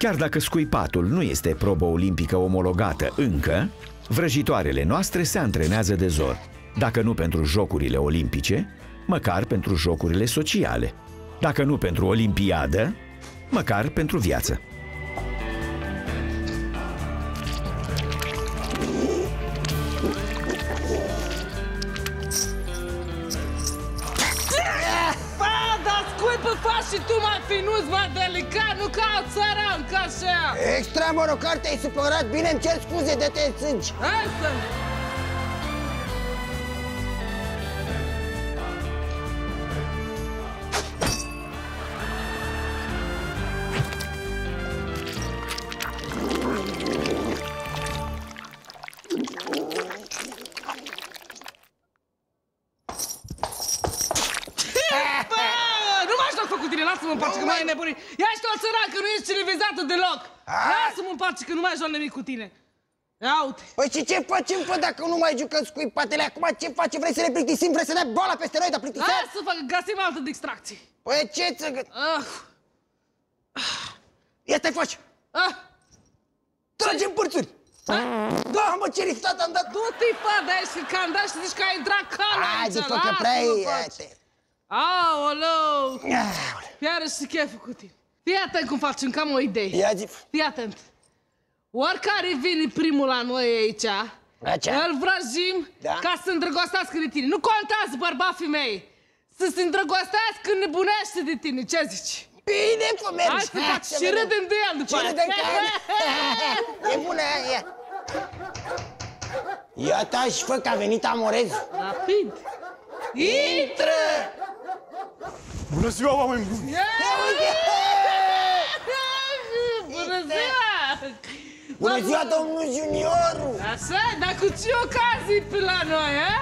Chiar dacă scuipatul nu este probă olimpică omologată încă, vrăjitoarele noastre se antrenează de zor. Dacă nu pentru jocurile olimpice, măcar pentru jocurile sociale. Dacă nu pentru olimpiadă, măcar pentru viață. Așa. Extra morocar, te-ai supărat, bine îmi cer scuze de te țânci. Hai să Lasă-mă în pace că nu mai joc nimic cu tine. Ia uite. Păi și ce facem, fă, dacă nu mai jucăm scuipatele? Acum ce face? Vrei să ne plictisim? Vrei să dai boala peste noi, dar Hai plictiseam? să fac, găsim altă distracție. Păi ce ți Ah, Ia stai, faci! ah, Tragem părțuri! Da, mă, ce riftat am dat! du-te, pa, de aici, că am dat și zici că ai intrat calul Hai, aici. după că prea lasă-mă, e... faci. Aoleu, Aoleu. iară și cheful cu tine. Fii atent cum facem, că am o idee. Ia zi... Fii atent. Oricare vine primul la noi aici, Așa. îl vrăjim Da. ca să se îndrăgostească de tine. Nu contează bărbat femei. Să se îndrăgostească nebunește de tine. Ce zici? Bine, fă, mergi! Hai să faci să și vedem. râdem de el după Și aia. râdem ca E bună aia, ia! Ia ta și fă că a venit amorezul. Rapid. Intră! Bună ziua, oameni buni! Bună ziua! Bună ziua, domnul Junioru! Așa, dar cu ce ocazii pe la noi, a?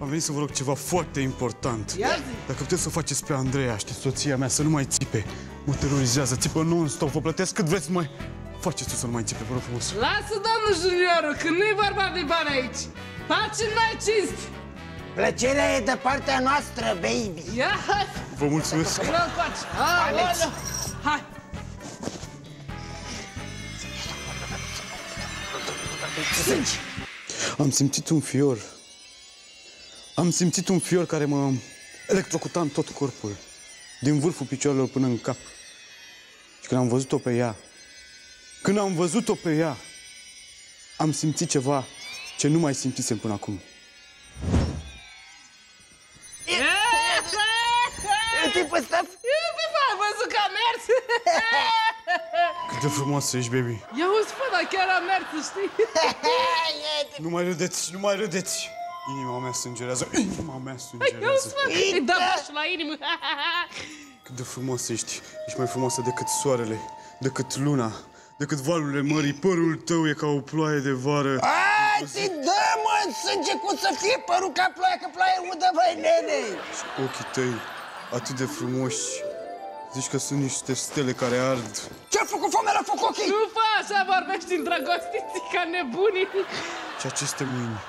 Am venit să vă rog ceva foarte important. Ia zi. Dacă puteți să o faceți pe Andreea, știți, soția mea, să nu mai țipe. Mă terorizează, țipă non-stop, vă plătesc cât vreți, mai faceți tu să nu mai țipe, vă rog frumos. Lasă, domnul Junioru, că nu-i vorba de bani aici. Facem noi cinsti. Plăcerea e de partea noastră, baby! Ia, hai, Vă mulțumesc. vină încoace. Alex. Aoleu. Hai. Am simțit un fior. Am simțit un fior care mă electrocuta în tot corpul. Din vârful picioarelor până în cap. Și când am văzut-o pe ea, când am văzut-o pe ea, am simțit ceva ce nu mai simțisem până acum. E tipul ăsta? Ia pe fa, ai văzut că a mers? Cât de frumoasă ești, baby. Ia uzi, fă, dar chiar a mers, știi? E, Nu mai râdeți, nu mai râdeți. Inima mea sângerează, inima mea Ia uzi, sângerează. fă, îi dă bașul la inimă. Cât de frumoasă ești. Ești mai frumoasă decât soarele, decât luna, decât valurile mării. Părul tău e ca o ploaie de vară. Hai, ți dă, mă, sânge cum să fie părul ca ploaia, că ploaia udă, băi, nene! Și ochii tăi, atât de frumoși. Zici că sunt niște stele care ard. Ce-a făcut foamea la foc ochii? Nu fa așa, vorbești îndrăgostiții ca nebunii. Și aceste mâini,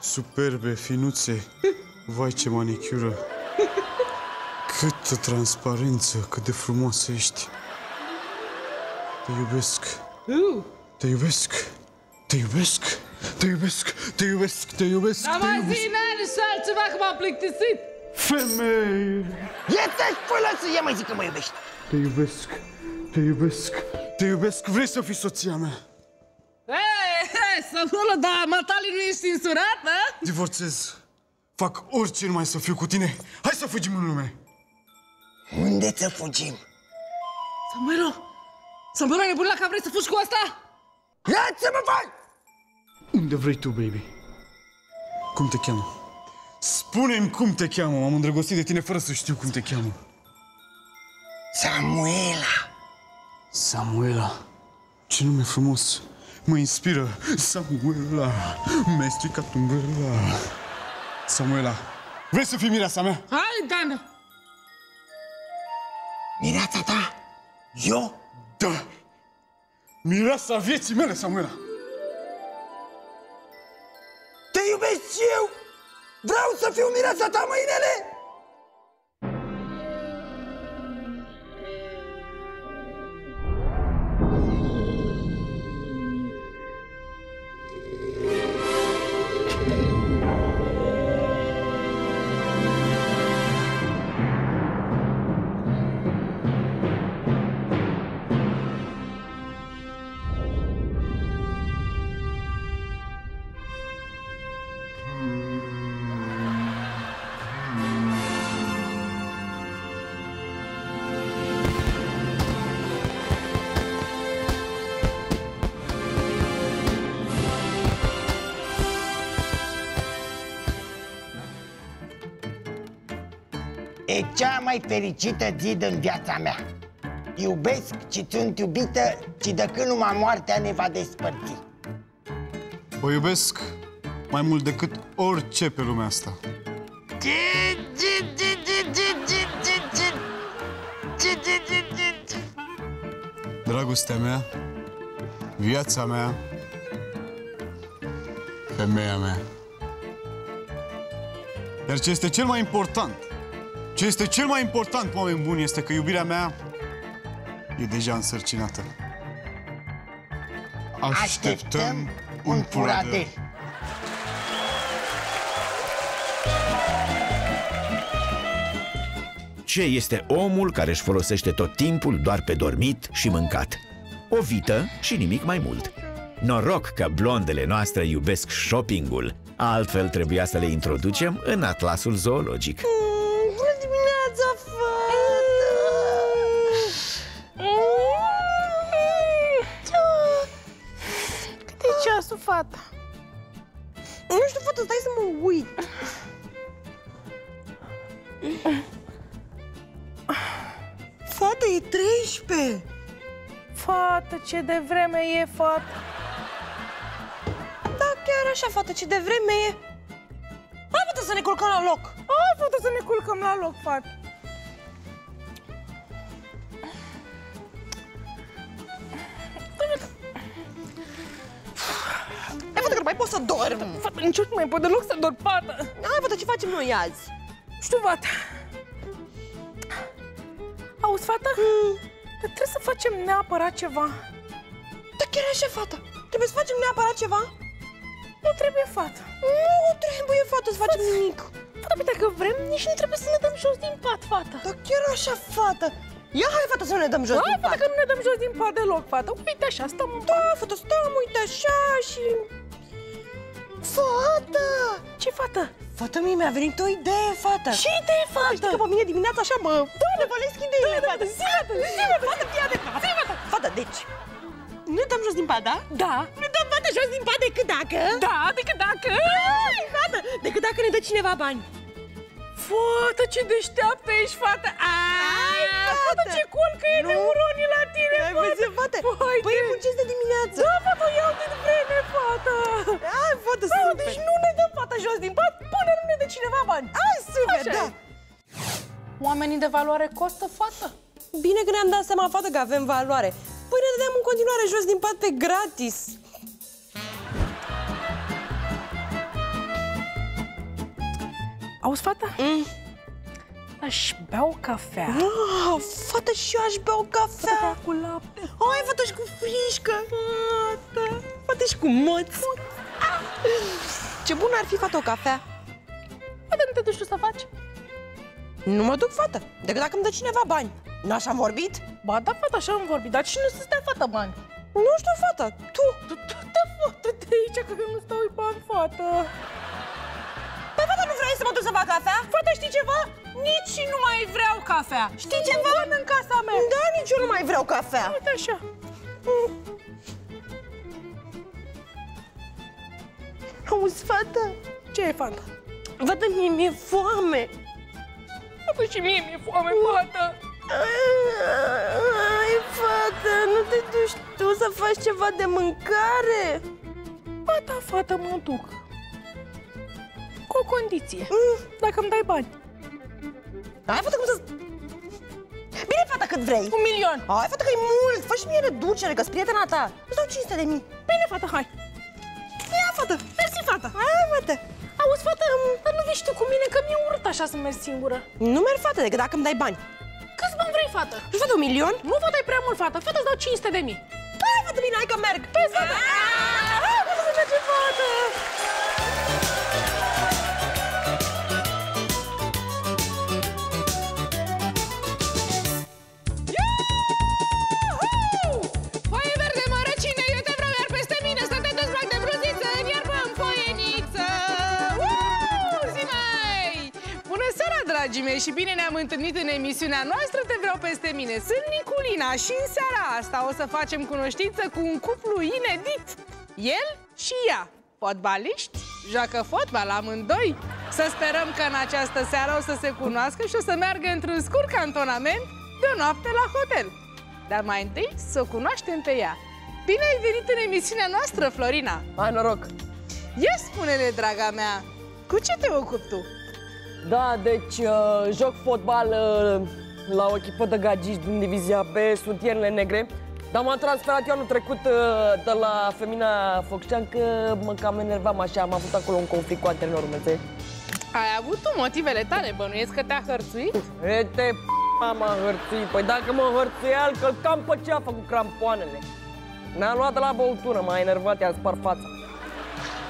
superbe, finuțe. Vai, ce manicură. Câtă transparență, cât de frumoasă ești. Te iubesc, Uh, te iubesc, te iubesc, te iubesc, te iubesc, te iubesc, dar te mai iubesc. zi, nani, și altceva că m-am plictisit. Femeie! Ia te-aș până să ia mai zic că mă iubești. Te iubesc, te iubesc, te iubesc, vrei să fii soția mea? Hei, hei, să acolo, dar matali nu ești insurat, da? Divorțez. Fac orice numai să fiu cu tine. Hai să fugim în lume. Unde să fugim? Samuelo, Samuelo, nebun la că vrei să fugi cu asta? Lasă-mă, vai! Unde vrei tu, baby? Cum te cheamă? Spune-mi cum te cheamă. M-am îndrăgostit de tine fără să știu cum te cheamă. Samuela! Samuela. Ce nume frumos. Mă inspiră. Samuela. Mi-ai stricat umbrela. Samuela. Vrei să fii mireasa mea? Hai, Dana! Mireața ta? Eu? Da. Mireasa vieții mele, Samuela. Te iubesc și eu! Vreau să fiu mireața ta, mâinele! E cea mai fericită zi din viața mea Iubesc și sunt iubită Și de când numai moartea ne va despărți O iubesc mai mult decât orice pe lumea asta. Dragostea mea, viața mea, femeia mea. Iar ce este cel mai important, ce este cel mai important, oameni buni, este că iubirea mea e deja însărcinată. Așteptăm un furadel Ce este omul care își folosește tot timpul doar pe dormit și mâncat? O vită și nimic mai mult. Noroc că blondele noastre iubesc shoppingul, altfel trebuia să le introducem în atlasul zoologic. Bună Fată, ce de vreme e, fată. Da, chiar așa, fată, ce de vreme e. Hai, fată, să ne culcăm la loc. Hai, fată, să ne culcăm la loc, fată. Hai, fată, că nu mai pot să dorm. Fată, nici eu nu mai pot deloc să dorm, fată. Hai, fată, ce facem noi azi? Știu, fată. Auzi, fată? Dar trebuie să facem neapărat ceva. Da, chiar așa, fată. Trebuie să facem neapărat ceva? Nu trebuie, fată. Nu trebuie, fată, să facem nimic. Fată, pe dacă vrem, nici nu trebuie să ne dăm jos din pat, fată. Da, chiar așa, fată. Ia, hai, fată, să ne dăm jos Hai, din fată, pat. că nu ne dăm jos din pat deloc, fată. Uite așa, stăm în Da, fată, stăm, uite așa și... Fată! Ce, fată? Fată, mie mi-a venit o idee, fată. Ce idee, fată? Știi că pe mine dimineața așa mă... Da, ne vălesc ideile, Da, da, fată. zi, fată, zi, fată, Fată, fii adevărat. Fată, deci... Ne dăm jos din pat, da? Da. Ne dăm, fată, jos din pat decât dacă... Da, decât dacă... Ai, fată, decât dacă ne dă cineva bani. Fată, ce deșteaptă ești, fată! Ai, fată! fată, ce cool că e Nu. neuronii la tine, Ai văzut, fată? Vai Păi de- muncesc de dimineață. Da, fată, iau din vreme, fată! Ai, fată, Da, super. deci nu ne dăm fata jos din pat până nu ne dă cineva bani. Ai, super, Așa da. e. Oamenii de valoare costă, fată? Bine că ne-am dat seama, fată, că avem valoare. Păi ne dăm în continuare jos din pat pe gratis. Auzi, fată? Mm. Aș bea o cafea. Ah, fată, și eu aș bea o cafea. Cafea cu lapte. Ai, fată, și cu frișcă. Fată. Fată, și cu moț. Ah. Ce bun ar fi, fată, o cafea. Fată, nu te duci tu să faci? Nu mă duc, fată, decât dacă îmi dă cineva bani. N-așa am vorbit? Ba da, fată, așa am vorbit, dar cine să stea fată bani? Nu știu, fată, tu. Tu, tu, te fată de aici, că nu stau bani, fată. Păi, fată, nu vrei să mă duc să fac cafea? Fată, știi ceva? Nici nu mai vreau cafea. Știi ceva? Bani în casa mea. Da, nici eu nu mai vreau cafea. Uite așa. Auzi, fată, Ce e, fată? fată, mie mi-e foame. Fată, și mie mi-e foame, fată. Ai, fată, nu te duci tu să faci ceva de mâncare? Ba da, fată, mă duc. Cu o condiție. Mm. Dacă îmi dai bani. Ai, fată, cum să... Bine, fată, cât vrei. Un milion. Ai, fată, că e mult. Fă și mie reducere, că-s prietena ta. Îți dau 500 de mii. Bine, fată, hai. Ia, fată. Mersi, fată. Hai, fată. Auzi, fată, dar nu vii și tu cu mine, că mi-e urât așa să merg singură. Nu merg, fată, decât dacă îmi dai bani. Câți bani vrei, fată? Nu fată, un milion? Nu vă dai prea mult, fată. Fată, îți dau 500 de mii. Hai, fată, bine, hai că merg. Păi, fată. Hai, fată, să mergem, fată. Dragii mei, și bine ne-am întâlnit în emisiunea noastră Te vreau peste mine Sunt Niculina și în seara asta o să facem cunoștință cu un cuplu inedit El și ea Fotbaliști, joacă fotbal amândoi Să sperăm că în această seară o să se cunoască și o să meargă într-un scurt cantonament de o noapte la hotel. Dar mai întâi să o cunoaștem pe ea. Bine ai venit în emisiunea noastră, Florina! Hai noroc! Ia spune-le, draga mea, cu ce te ocupi tu? Da, deci uh, joc fotbal uh, la o echipă de gagici din divizia B, sunt iernile negre. Dar m-am transferat eu anul trecut uh, de la Femina Focștean că mă cam enervam așa, am avut acolo un conflict cu antrenorul meu, înțelegi? Ai avut tu motivele tale, bănuiesc că te-a hărțuit? E te m-a hărțuit. Păi dacă mă hărțuia, îl călcam pe ceafă cu crampoanele. Ne-a luat de la băutură, m-a enervat, i-a spart fața.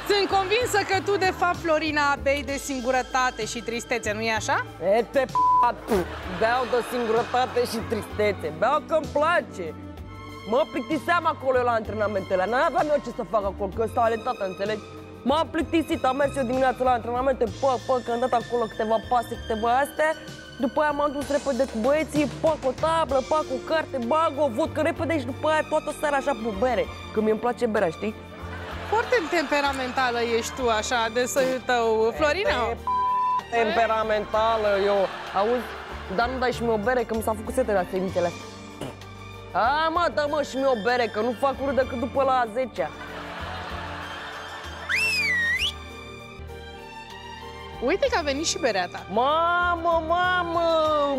Sunt convinsă că tu, de fapt, Florina, bei de singurătate și tristețe, nu-i așa? E te tu. Beau de singurătate și tristețe. Beau că-mi place. Mă plictiseam acolo la antrenamentele. N-aveam eu ce să fac acolo, că sunt talentată, înțelegi? M-am plictisit, am mers eu dimineața la antrenamente, pă, pă, că am dat acolo câteva pase, câteva astea. După aia m-am dus repede cu băieții, pac o tablă, pac o carte, bag o vodcă repede și după aia toată seara așa pe bere, că mi-mi place berea, știi? Foarte temperamentală ești tu, așa, de soiul tău. Florina? E temperamentală, eu. Auzi, dar nu dai și mie o bere, că mi s-a făcut sete la semințele astea. A, mă, dă mă și mie o bere, că nu fac urât decât după la 10 -a. Uite că a venit și berea ta. Mamă, mamă,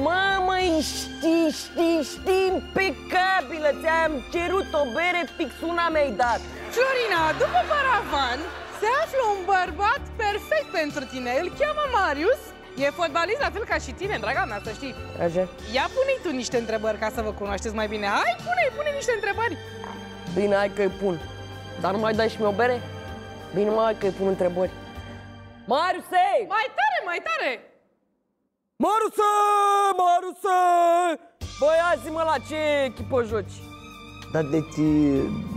mamă, știi, știi, știi, impecabilă, ți-am cerut o bere, fix una mi-ai dat. Florina, după paravan, se află un bărbat perfect pentru tine. Îl cheamă Marius. E fotbalist la fel ca și tine, draga mea, să știi. Așa? Ia pune tu niște întrebări ca să vă cunoașteți mai bine. Hai, pune pune niște întrebări. Bine, hai că-i pun. Dar nu mai dai și mie o bere? Bine, mai hai că-i pun întrebări. Mariuse! Mai tare, mai tare! Maruse! Maruse! Băi, azi-mă la ce echipă joci? Da, deci,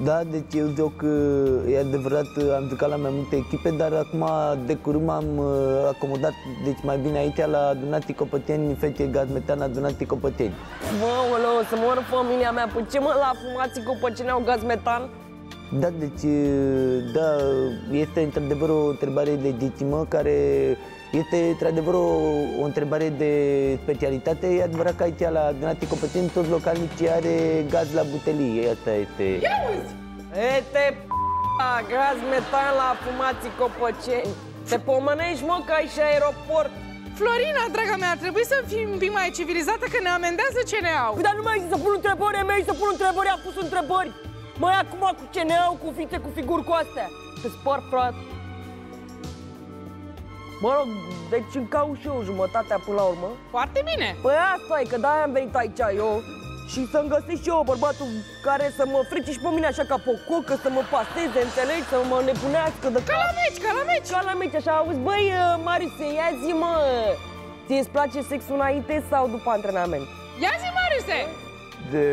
da, deci eu joc, e adevărat, am jucat la mai multe echipe, dar acum de curând m-am uh, acomodat, deci mai bine aici la Adunatii Copăteni, fete gaz metan Adunatii Copăteni. Bă, să moră familia mea, pe ce mă la fumații Copăceni au gaz metan? Da, deci, da, este într-adevăr o întrebare legitimă care este într-adevăr o, o întrebare de specialitate. E adevărat că aici la Donati Copăteni toți localnicii are gaz la butelie. Asta este... Ia uzi! Ete gaz metan la fumații Copăceni. Te pomănești, mă, că ai și aeroport. Florina, draga mea, ar trebui să fim un pic mai civilizată că ne amendează ce ne au. Păi, dar nu mai să pun întrebări, mai să pun întrebări, am pus întrebări. Mai acum cu ce ne au, cu fițe, cu figuri cu astea. Te spar, frate. Mă rog, deci îmi caut și eu jumătatea până la urmă. Foarte bine. Păi asta e, că de-aia am venit aici eu și să-mi găsesc și eu bărbatul care să mă frice și pe mine așa ca pe o cocă, să mă paseze, înțelegi, să mă nebunească de Ca la meci, ca la meci. Ca la meci, așa, auzi, băi, uh, Marius, ia zi, mă, ție îți place sexul înainte sau după antrenament? Ia zi, Mariuse! De,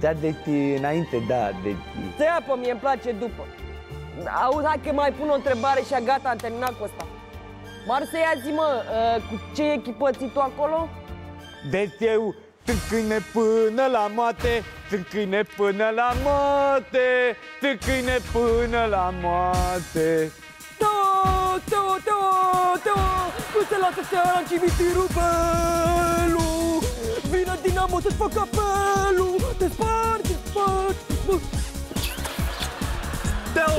da, deci înainte, da, deci... Să ia pe mie, îmi place după. Auzi, hai că mai pun o întrebare și gata, am terminat cu asta. Marse, ia zi, mă, uh, cu ce echipă ții tu acolo? Deci eu sunt câine până la moarte, sunt câine până la moarte, sunt câine până la moarte. Teo, Teo, Teo, Teo, nu se lasă seara în cimitirul Belu Vine Dinamo să-ți facă apelul, te spargi, te spargi Teo!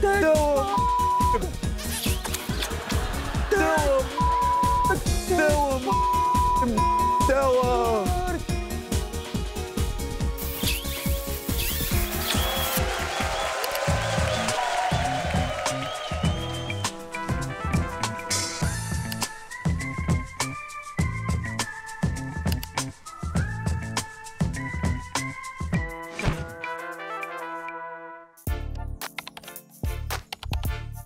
Teo! Teo!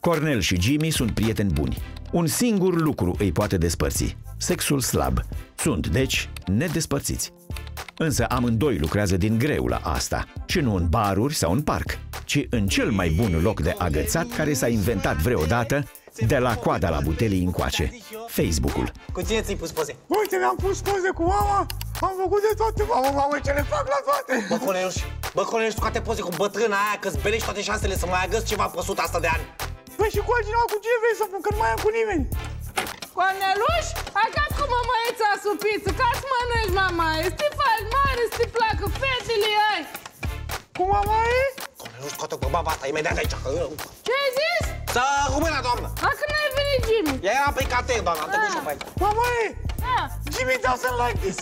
Cornel și Jimmy sunt prieteni buni. Un singur lucru îi poate despărți. Sexul slab. Sunt, deci, nedespărțiți. Însă amândoi lucrează din greu la asta și nu în baruri sau în parc, ci în cel mai bun loc de agățat care s-a inventat vreodată de la coada la butelii încoace, Facebook-ul. Cu cine ți-ai pus poze? Uite, mi-am pus poze cu mama, am făcut de toate, mamă, mamă, ce le fac la toate. Bă, Corneluș, bă, Corneluș, scoate poze cu bătrâna aia, că-ți belești toate șansele să mai agăți ceva pe 100 asta de ani. Păi și cu altcineva, cu cine vrei să pun, că nu mai am cu nimeni. Corneluș, hai ca cu mămăița supiță, ca să mănânci, mamaie. Să te faci mare, să te placă fetele ai. Cu mama e? Nu scoate cu baba asta imediat de aici. că- Ce ai zis? Să rămână, doamnă! Dacă n-ai venit, Jimmy. Era pe catei, doamna, te duci pe aici. Mama e? Da. Jimmy doesn't like this.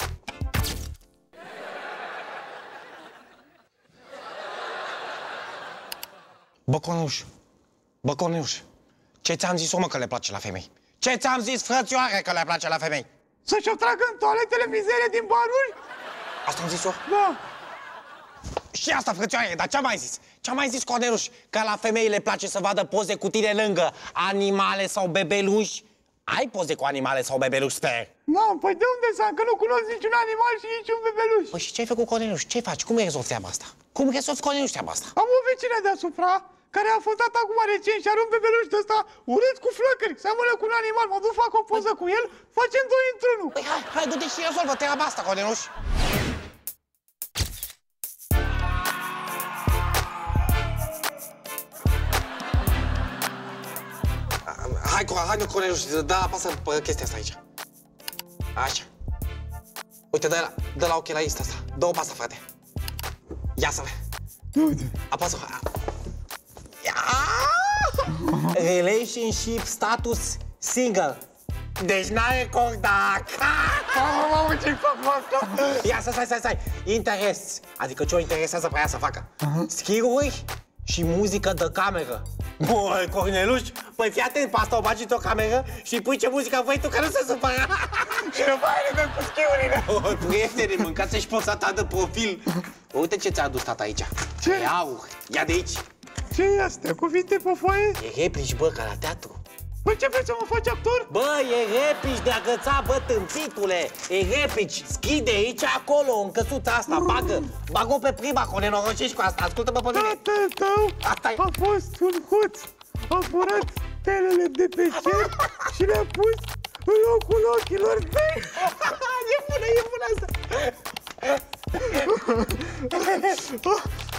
Bă, Conuș, bă, Conuș, ce ți-am zis, mă, că le place la femei? Ce ți-am zis, frățioare, că le place la femei? Să-și o tragă în toaletele mizerie din baruri? Asta am zis eu? Da. Și asta, frățioare, dar ce-am mai zis? Ce-am mai zis, Corneluș? Că la femei le place să vadă poze cu tine lângă animale sau bebeluși? Ai poze cu animale sau bebeluși, sper? Nu, păi de unde să am? Că nu cunosc niciun animal și niciun bebeluș. Păi și ce ai făcut, Corneluș? Ce faci? Cum rezolvi treaba asta? Cum rezolvi, Corneluș, treaba asta? Am o vecină deasupra care a fost dat acum recent și are un bebeluș de ăsta urât cu flăcări. Seamănă cu un animal. Mă duc, fac o poză cu el, facem doi într-unul. Păi hai, hai, du-te și rezolvă treaba asta, Corneluș. Hai, Co- hai, Corneluș, da, apasă pe chestia asta aici. Așa. Uite, dă la, dă la ochelarista asta. Dă-o pe asta, frate. Ia să le. Uite. Apasă. Ia! Relationship status single. Deci n-are contact. Mamă, mamă, ce-i fac cu asta? Ia, stai, stai, stai, stai. Interes. Adică ce o interesează pe ea să facă? Schiruri și muzică de cameră. Băi, Corneluș, păi fii atent, pe asta o bagi într-o cameră și pui ce muzică vrei tu, că nu se supără. Și după aia ne dăm cu schiurile. Oh, prietene, mâncați și poza ta de profil. Uite ce ți-a adus tata aici. Ce? E aur. Ia de aici. Ce e astea? Cuvinte pe foaie? E replici, bă, ca la teatru. Băi, ce vrei să mă faci actor? Bă, e replici de agăța, bă, tâmpitule! E replici, schide aici, acolo, în căsuța asta, bagă, bagă pe prima, că o nenorociști cu asta, ascultă-mă pe mine! Tatăl tău Asta e. a fost un hoț. A furat stelele de pe cer și le-a pus în locul ochilor tăi. e bună, e bună asta!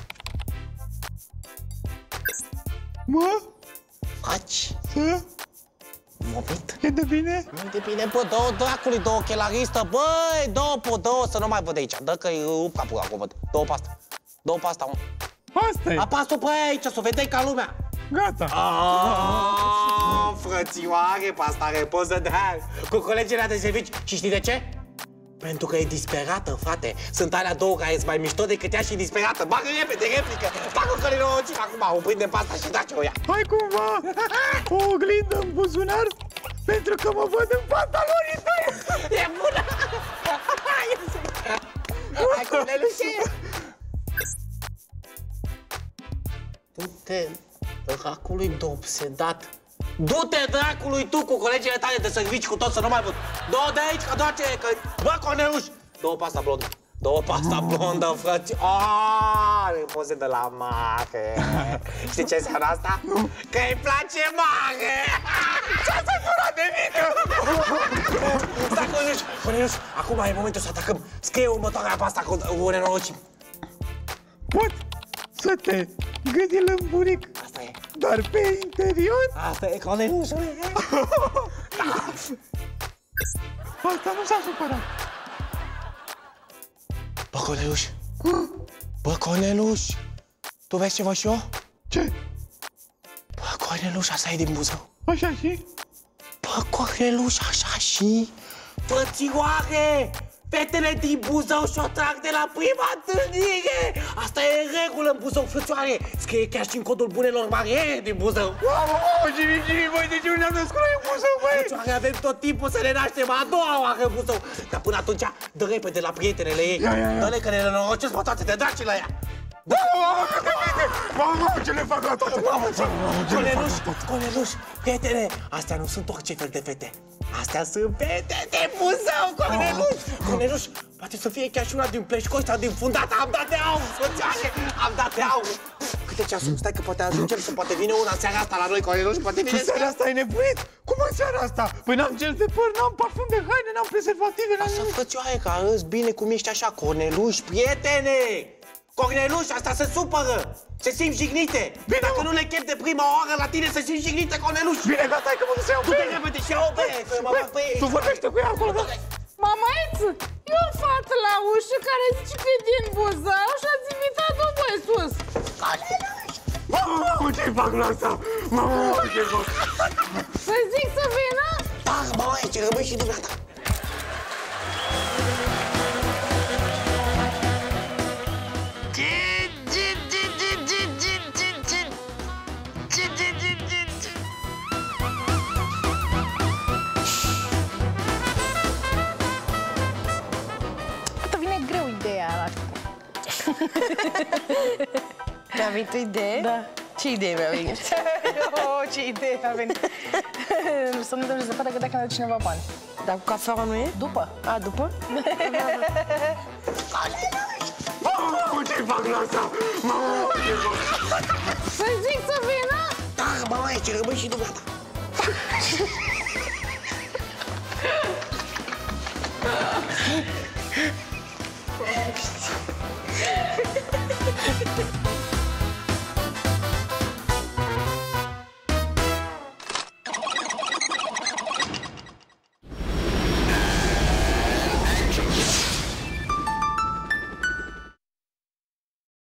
Mă, Faci să? vomit? E de bine? Nu de bine, bă, dă-o dracului, dă-o ochelaristă, băi, dă-o, po, dă-o, să nu mai văd aici, dă că-i rup capul acum, văd, dă-o pe asta, dă-o pe asta, mă. Asta e. Apasă pe aia aici, să o vedeai ca lumea! Gata. Ah, frățioare, pe asta are poză de aia cu colegii de servici. Și știi de ce? Pentru că e disperată, frate. Sunt alea două care sunt mai mișto decât ea și disperată. Bagă repede, replică. Bagă că le acum, o prindem pe asta și dați o ia. Hai cumva o oglindă în buzunar pentru că mă văd în pantalonii tăi. E bună! Hai, Cornelușe! Du-te, dracului de obsedat. Du-te, dracului, tu, cu colegii tale de servici, cu tot, să nu mai văd. Dă-o de aici, că doar ce că... Bă, Corneluș! Dă-o pasta blondă. Dă-o pasta blondă, frăți. Aaaa, are poze de la mare. Știi ce înseamnă asta? Că îi place mare. Ce-a să furat de mine? Stai, Corneluș, Corneluș, acum e momentul să atacăm. Scrie următoarea pasta cu cu nenorocim. Pot să te gâdil în buric, Asta e. dar pe interior Asta e, Corneluș. asta nu s-a supărat. Bă, Corneluș. Bă, Corneluș. Tu vezi ce văd și eu? Ce? Bă, Corneluș, asta e din Buzău. Așa și? Bă, Corneluș, așa și... Frățioare! Fetele din Buzău și-o trag de la prima întâlnire! Asta e în regulă în Buzău, frățioare! Scrie chiar și în codul bunelor mari e, din Buzău! Mamă, mamă, Jimmy, Jimmy, băi, de ce nu ne-am născut noi în Buzău, băi? Frățioare, avem tot timpul să ne naștem a doua oară în Buzău! Dar până atunci, dă repede la prietenele ei! Ia, ia, ia. Dă-le că ne nenorocesc pe toate, te daci la ea! Mamă, mamă, cât de bine! Mamă, mamă, ce le fac la toate! Mamă, ce ce le fac Coleluș, la toate! Coleluș, prietene, astea nu sunt orice fel de fete. Astea sunt fete de Buzău, Coleluș! Coleluș, poate să fie chiar și una din pleșcoi sau din fundat. Am dat de aur, soțioare, am dat de aur. Câte ceasuri? Stai că poate ajungem să poate vine una seara asta la noi, Coleluș, poate vine În seara asta ai nebunit? Cum în seara asta? Păi n-am gel de păr, n-am parfum de haine, n-am prezervative, n-am Să nimic. frățioare, că arăți bine cum ești așa, Corneluș, prietene! Corneluș, asta se supără! Se simt jignite! Bine, Dacă nu le chem de prima oară la tine, se simt jignite, Corneluș! Bine, gata, hai că mă duc să iau Du-te repede și iau o bere, că mă fac pe ei! Tu vorbește cu ea acolo, da? Mamaiță, e o fată la ușă care zice că e din Buzău și ați invitat-o voi sus. Mamă, mamă, ce fac la asta? Mamă, mamă, ce fac? Să zic să vină? Da, bă, aici rămâi și dumneata. Da, mi-a venit o idee? Da. Ce idee mi-a venit? oh, ce idee mi-a venit! Să nu dăm zăpadă că dacă ne dă cineva bani. Dar cu cafeaua nu e? După. A, după? Mamă, ce fac la asta? Mamă, ce fac? Să zic să vină? Da, mama, e ce rămâi și dumneata.